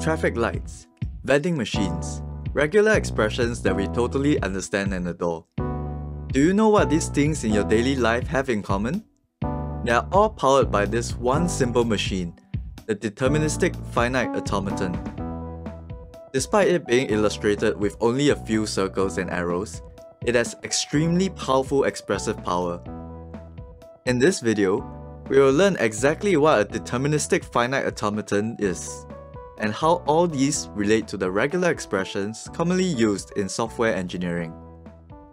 traffic lights, vending machines, regular expressions that we totally understand and adore. Do you know what these things in your daily life have in common? They are all powered by this one simple machine, the deterministic finite automaton. Despite it being illustrated with only a few circles and arrows, it has extremely powerful expressive power. In this video, we will learn exactly what a deterministic finite automaton is, and how all these relate to the regular expressions commonly used in software engineering.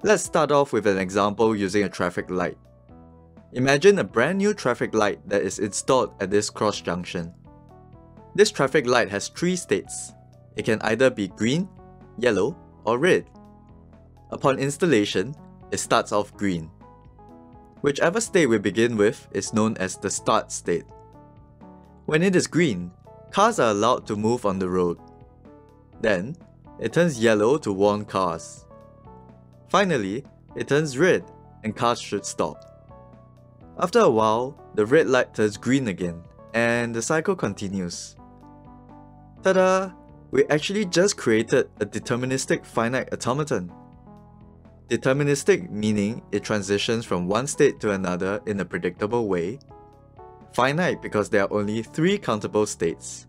Let's start off with an example using a traffic light. Imagine a brand new traffic light that is installed at this cross junction. This traffic light has three states. It can either be green, yellow, or red. Upon installation, it starts off green. Whichever state we begin with is known as the start state. When it is green, cars are allowed to move on the road. Then, it turns yellow to warn cars. Finally, it turns red and cars should stop. After a while, the red light turns green again and the cycle continues. Ta-da! We actually just created a deterministic finite automaton. Deterministic meaning it transitions from one state to another in a predictable way. Finite because there are only three countable states.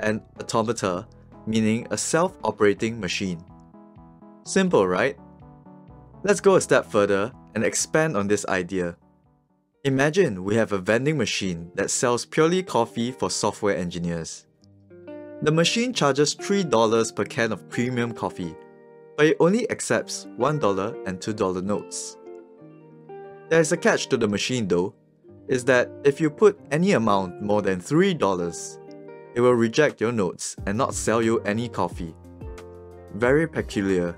an automata meaning a self-operating machine. Simple, right? Let's go a step further and expand on this idea. Imagine we have a vending machine that sells purely coffee for software engineers. The machine charges $3 per can of premium coffee but it only accepts $1 and $2 notes. There is a catch to the machine though, is that if you put any amount more than $3, it will reject your notes and not sell you any coffee. Very peculiar.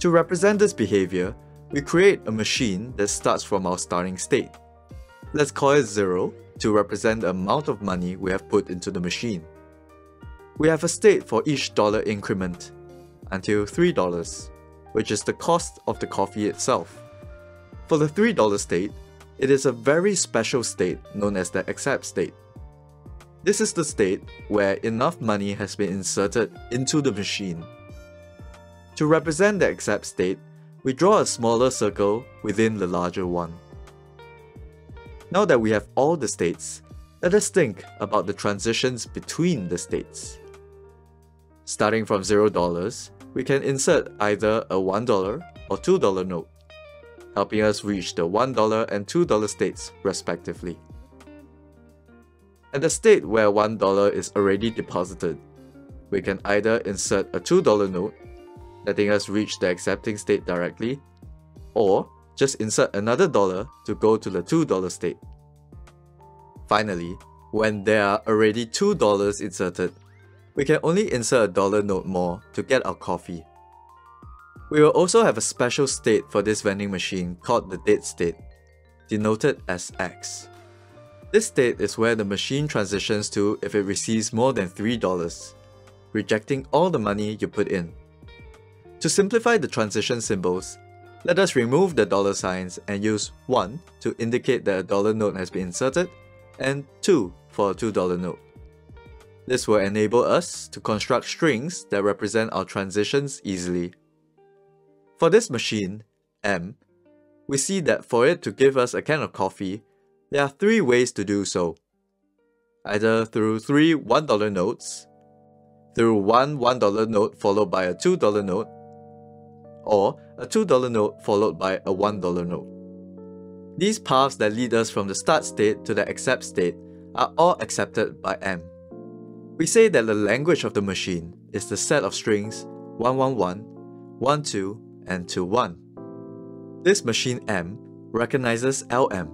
To represent this behavior, we create a machine that starts from our starting state. Let's call it 0 to represent the amount of money we have put into the machine. We have a state for each dollar increment, until $3, which is the cost of the coffee itself. For the $3 state, it is a very special state known as the accept state. This is the state where enough money has been inserted into the machine. To represent the accept state, we draw a smaller circle within the larger one. Now that we have all the states, let us think about the transitions between the states. Starting from $0, we can insert either a $1 or $2 note, helping us reach the $1 and $2 states respectively. At the state where $1 is already deposited, we can either insert a $2 note, letting us reach the accepting state directly, or just insert another dollar to go to the $2 state. Finally, when there are already $2 inserted, we can only insert a dollar note more to get our coffee. We will also have a special state for this vending machine called the dead state, denoted as X. This state is where the machine transitions to if it receives more than $3, rejecting all the money you put in. To simplify the transition symbols, let us remove the dollar signs and use 1 to indicate that a dollar note has been inserted, and 2 for a $2 note. This will enable us to construct strings that represent our transitions easily. For this machine, M, we see that for it to give us a can of coffee, there are three ways to do so. Either through three $1 notes, through one $1 note followed by a $2 note, or a $2 note followed by a $1 note. These paths that lead us from the start state to the accept state are all accepted by M. We say that the language of the machine is the set of strings 111, 12, and 21. This machine M recognizes LM,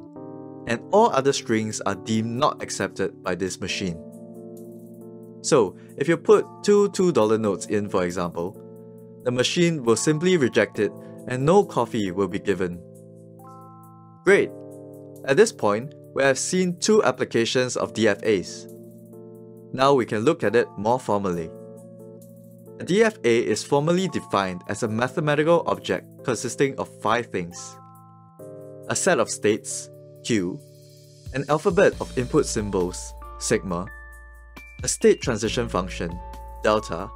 and all other strings are deemed not accepted by this machine. So, if you put two $2 notes in for example, the machine will simply reject it and no coffee will be given. Great! At this point, we have seen two applications of DFAs. Now we can look at it more formally. A DFA is formally defined as a mathematical object consisting of five things. A set of states, Q, an alphabet of input symbols, sigma, a state transition function, delta,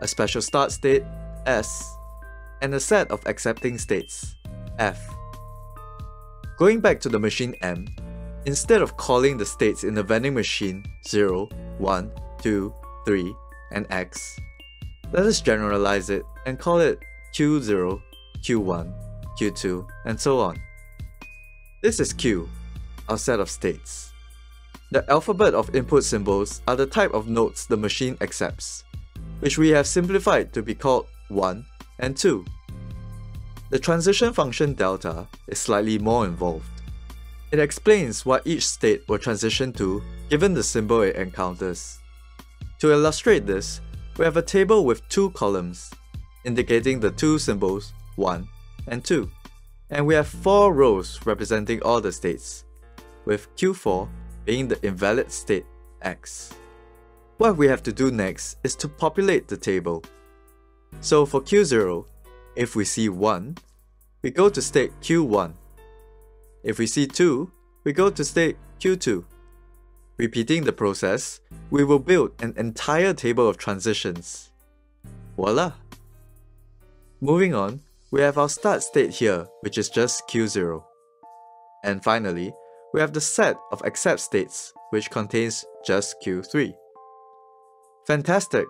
a special start state, S, and a set of accepting states, F. Going back to the machine M, instead of calling the states in the vending machine 0, 1, 2, 3, and X, let us generalize it and call it Q0, Q1, Q2, and so on. This is Q, our set of states. The alphabet of input symbols are the type of notes the machine accepts, which we have simplified to be called 1 and 2. The transition function delta is slightly more involved. It explains what each state will transition to given the symbol it encounters. To illustrate this, we have a table with two columns, indicating the two symbols 1 and 2. And we have four rows representing all the states, with Q4 being the invalid state X. What we have to do next is to populate the table. So for Q0, if we see 1, we go to state Q1. If we see 2, we go to state Q2. Repeating the process, we will build an entire table of transitions. Voila! Moving on, we have our start state here, which is just Q0. And finally, we have the set of accept states, which contains just Q3. Fantastic!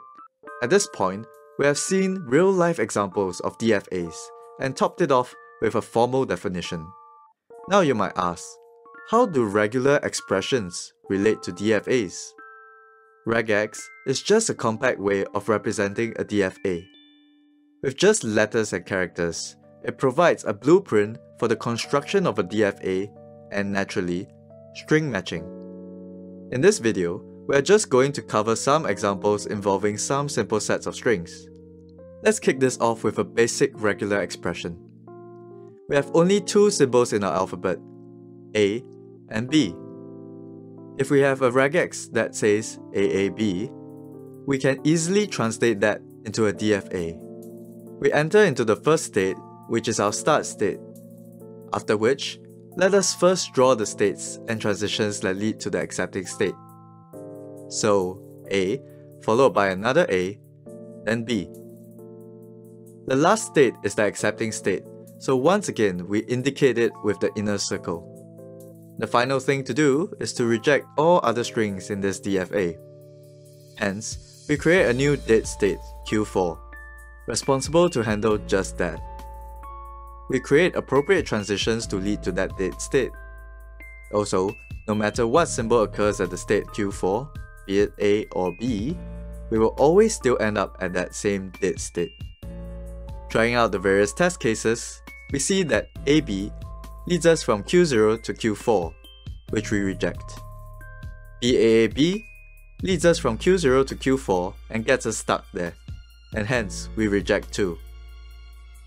At this point, we have seen real-life examples of DFAs and topped it off with a formal definition. Now you might ask, how do regular expressions relate to DFAs? regex is just a compact way of representing a DFA. With just letters and characters, it provides a blueprint for the construction of a DFA and naturally, string matching. In this video, we are just going to cover some examples involving some simple sets of strings. Let's kick this off with a basic regular expression. We have only two symbols in our alphabet, A and B. If we have a regex that says AAB, we can easily translate that into a DFA. We enter into the first state, which is our start state, after which, let us first draw the states and transitions that lead to the accepting state. So, A, followed by another A, then B. The last state is the accepting state, so once again we indicate it with the inner circle. The final thing to do is to reject all other strings in this DFA. Hence, we create a new dead state, Q4, responsible to handle just that. We create appropriate transitions to lead to that dead state. Also, no matter what symbol occurs at the state Q4, be it A or B, we will always still end up at that same dead state. Trying out the various test cases, we see that AB leads us from Q0 to Q4, which we reject. BAAB leads us from Q0 to Q4 and gets us stuck there, and hence we reject too.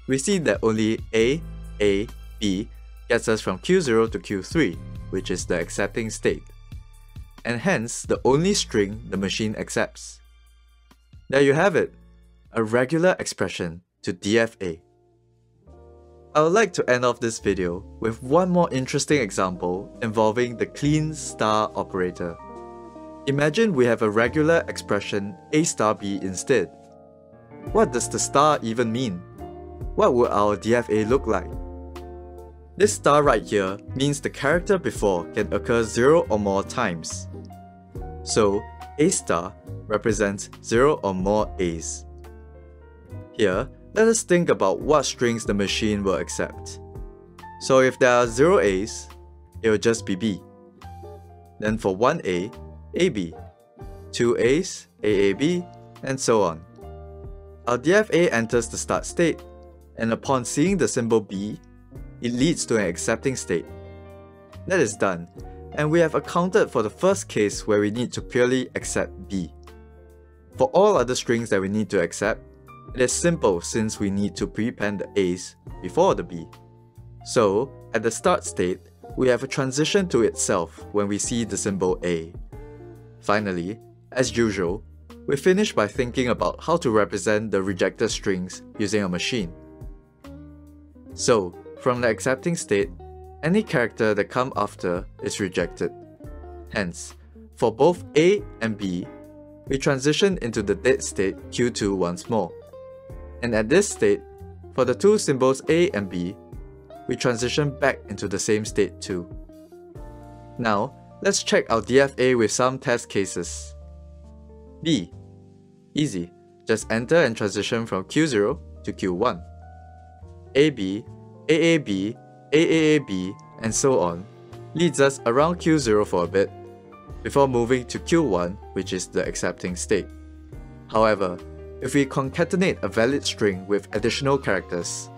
We see that only A, A, B gets us from Q0 to Q3, which is the accepting state, and hence the only string the machine accepts. There you have it, a regular expression to DFA. I would like to end off this video with one more interesting example involving the Kleene star operator. Imagine we have a regular expression A star B instead. What does the star even mean? What would our DFA look like? This star right here means the character before can occur 0 or more times. So, A star represents 0 or more A's. Here, let us think about what strings the machine will accept. So if there are 0 A's, it will just be B. Then for 1 A, AB, 2 A's, AAB, and so on. Our DFA enters the start state, and upon seeing the symbol B, it leads to an accepting state. That is done, and we have accounted for the first case where we need to purely accept B. For all other strings that we need to accept, it is simple since we need to prepend the A's before the B. So, at the start state, we have a transition to itself when we see the symbol A. Finally, as usual, we finish by thinking about how to represent the rejected strings using a machine. So, from the accepting state, any character that come after is rejected. Hence, for both A and B, we transition into the dead state Q2 once more. And at this state, for the two symbols A and B, we transition back into the same state too. Now, let's check our DFA with some test cases. B. Easy, just enter and transition from Q0 to Q1. AB, AAB, AAAB, and so on leads us around Q0 for a bit, before moving to Q1, which is the accepting state. However, if we concatenate a valid string with additional characters,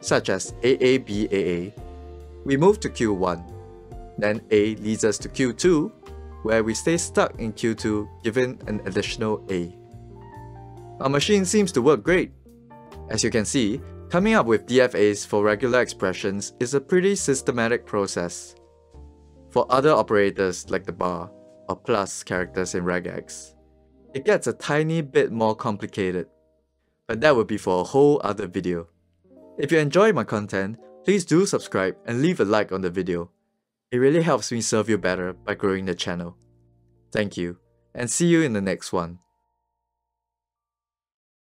such as AABAA, we move to Q1. Then A leads us to Q2, where we stay stuck in Q2 given an additional A. Our machine seems to work great. As you can see, coming up with DFAs for regular expressions is a pretty systematic process. For other operators like the bar or plus characters in regex, it gets a tiny bit more complicated, but that would be for a whole other video. If you enjoy my content, please do subscribe and leave a like on the video. It really helps me serve you better by growing the channel. Thank you, and see you in the next one.